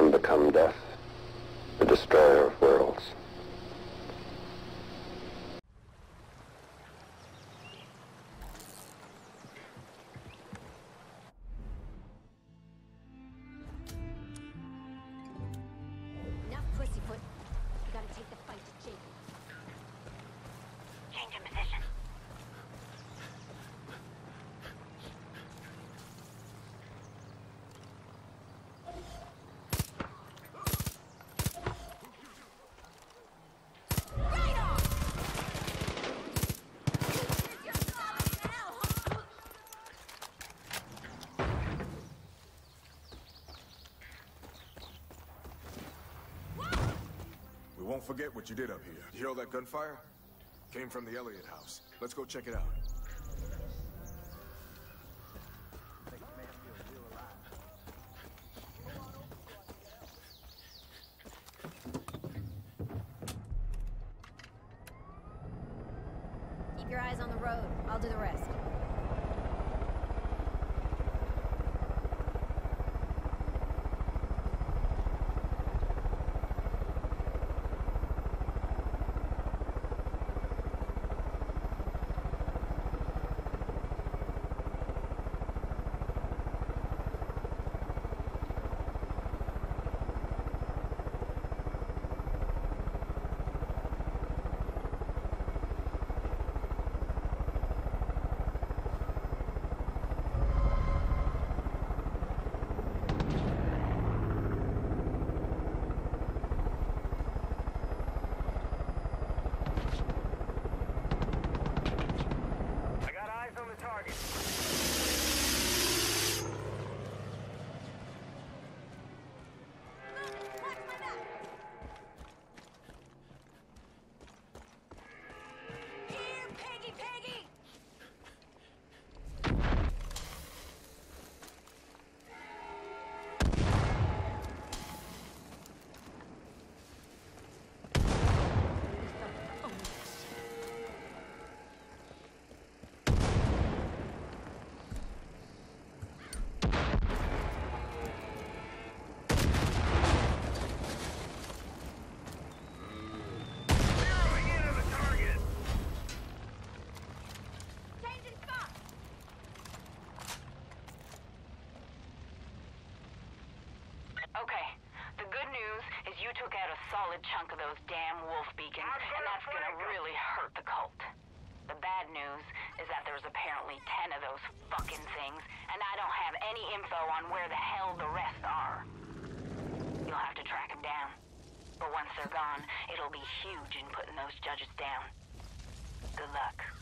am become death, the destroyer of worlds. Forget what you did up here. You hear all that gunfire? Came from the Elliott house. Let's go check it out. Keep your eyes on the road. I'll do the rest. Okay. The good news is you took out a solid chunk of those damn wolf beacons, and that's gonna really hurt the cult. The bad news is that there's apparently ten of those fucking things, and I don't have any info on where the hell the rest are. You'll have to track them down. But once they're gone, it'll be huge in putting those judges down. Good luck.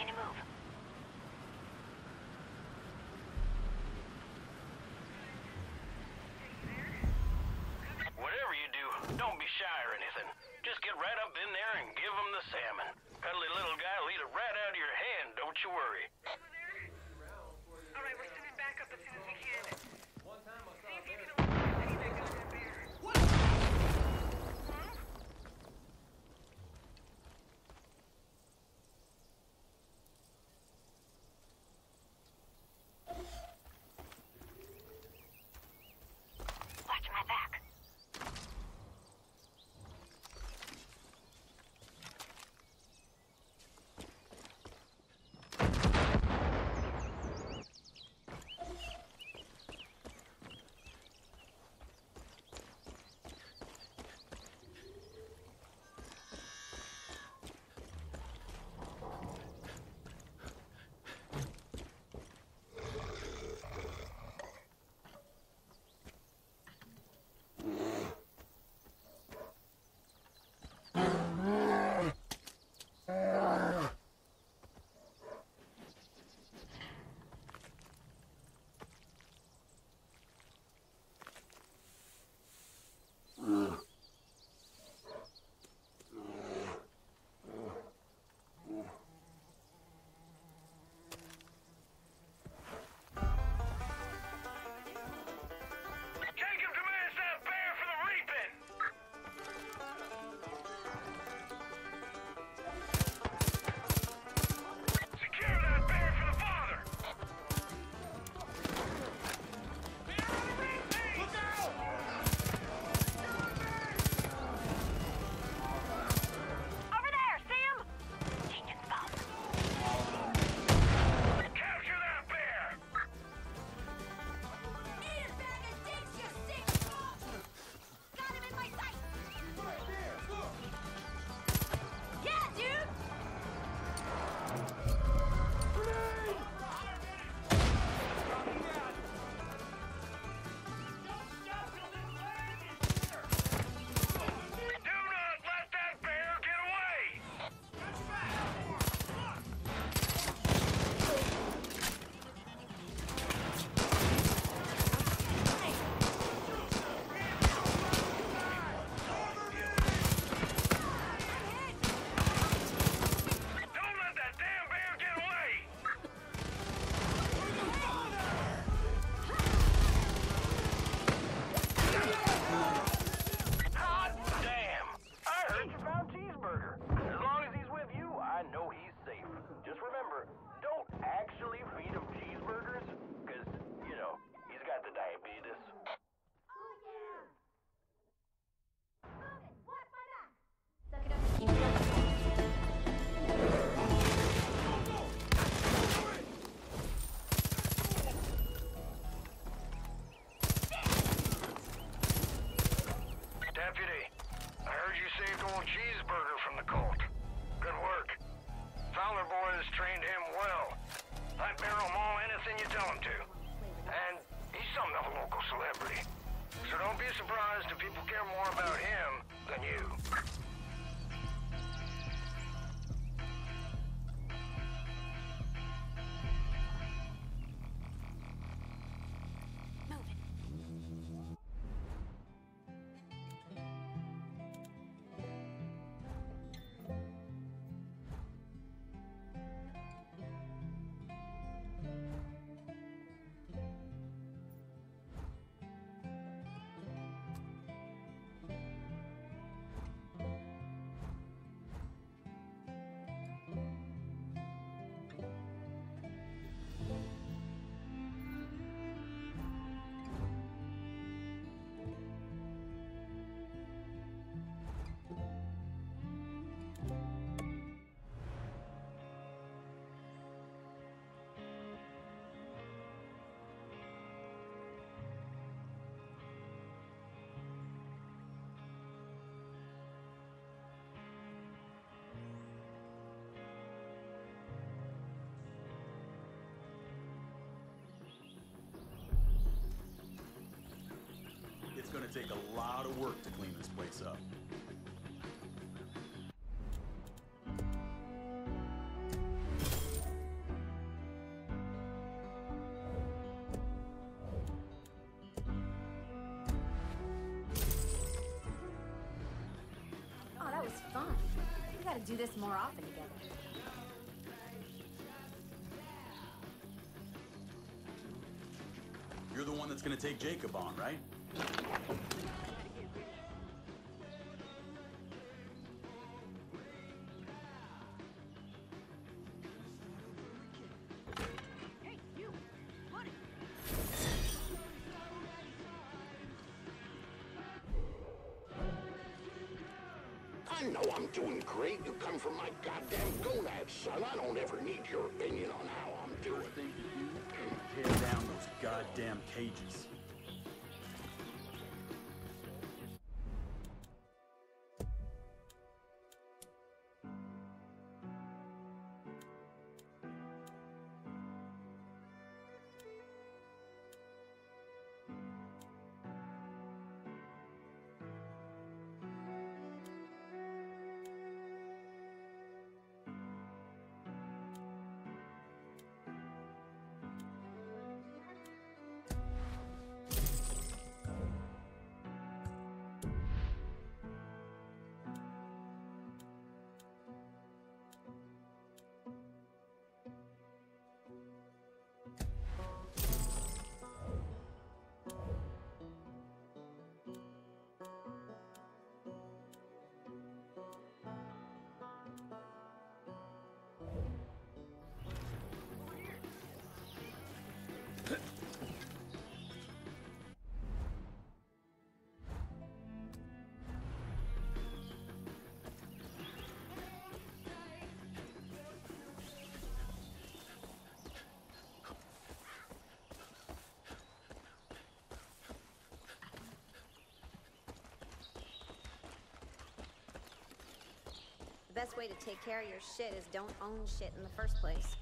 Making a move. Whatever you do, don't be shy or anything. Just get right up in there and give them the salmon. Cuddly little guy will eat it right out of your hand, don't you worry. All right, we're sending backup as soon as we can. Will maul anything you tell him to. And he's something of a local celebrity. So don't be surprised if people care more about him than you. work to clean this place up. Oh, that was fun. We gotta do this more often together. You're the one that's gonna take Jacob on, right? You come from my goddamn gonads, son. I don't ever need your opinion on how I'm doing. Tear down those goddamn cages. Best way to take care of your shit is don't own shit in the first place.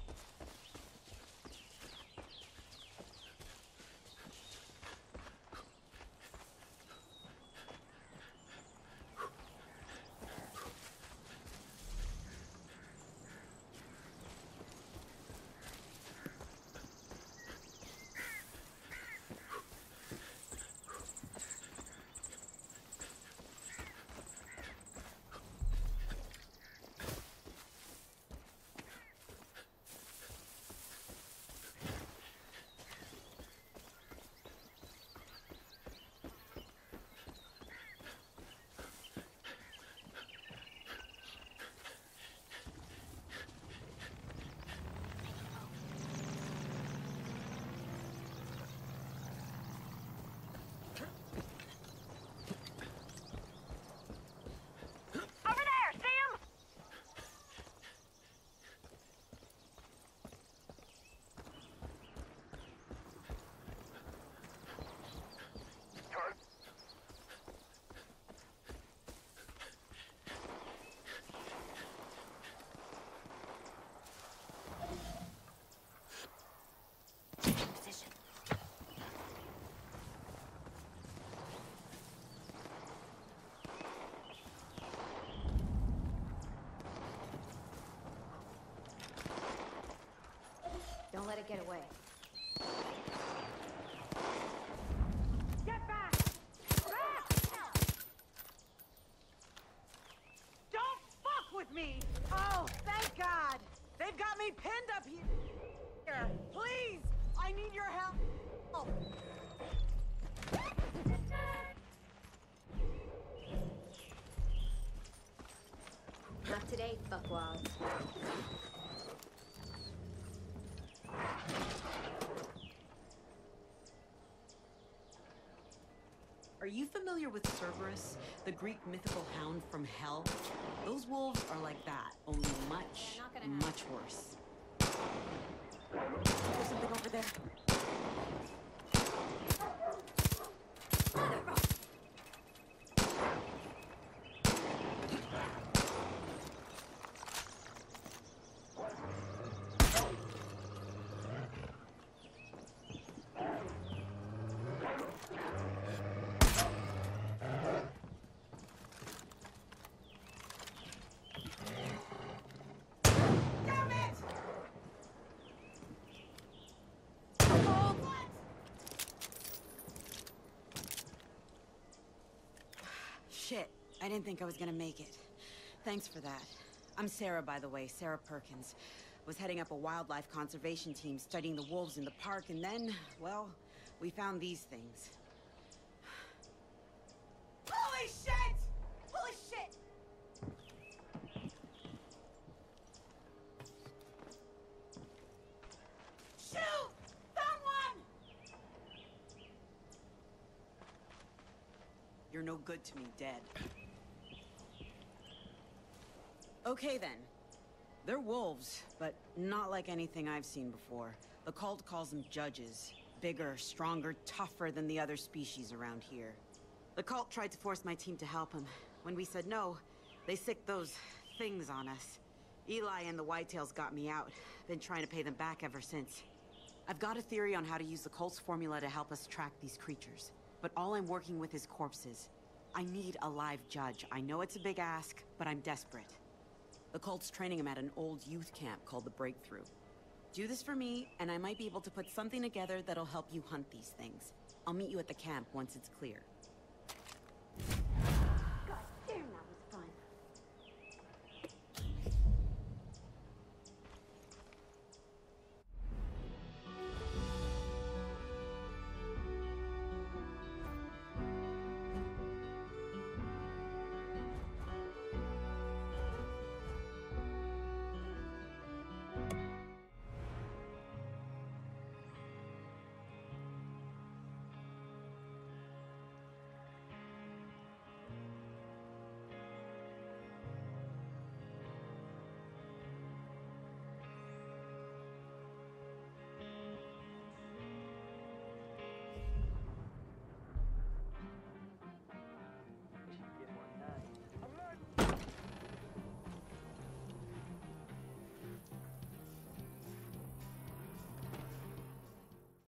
Over there, see him? Position. Don't let it get away. Get back! Back! Don't fuck with me! Oh, thank God! They've got me pinned up here! Please! I need your help! Oh. Not today, fuckwads. Are you familiar with Cerberus, the Greek mythical hound from hell? Those wolves are like that, only much, Not gonna happen. much worse. There's something over there. Shit, I didn't think I was gonna make it. Thanks for that. I'm Sarah, by the way, Sarah Perkins. Was heading up a wildlife conservation team studying the wolves in the park, and then, well, we found these things. Holy shit! Holy shit! Shoot! Found one! You're no good to me, dead. Okay then. They're wolves, but not like anything I've seen before. The cult calls them judges. Bigger, stronger, tougher than the other species around here. The cult tried to force my team to help him. When we said no, they sicked those things on us. Eli and the Whitetails got me out. Been trying to pay them back ever since. I've got a theory on how to use the cult's formula to help us track these creatures. But all I'm working with is corpses. I need a live judge. I know it's a big ask, but I'm desperate. The cult's training him at an old youth camp called the Breakthrough. Do this for me, and I might be able to put something together that'll help you hunt these things. I'll meet you at the camp once it's clear.